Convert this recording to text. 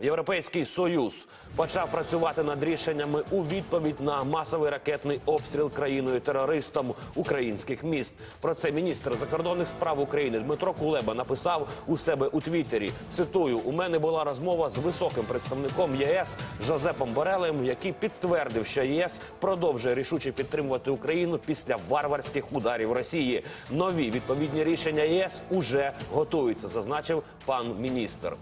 Європейський союз почав працювати над рішеннями у відповідь на масовий ракетний обстріл країною терористом українських міст. Про це міністр закордонних справ України Дмитро Кулеба написав у себе у Твіттері. Цитую: у мене була розмова з високим представником ЄС Жозепом Борелем, який підтвердив, що ЄС продовжує рішуче підтримувати Україну після варварських ударів Росії. Нові відповідні рішення ЄС уже готуються, зазначив пан міністр.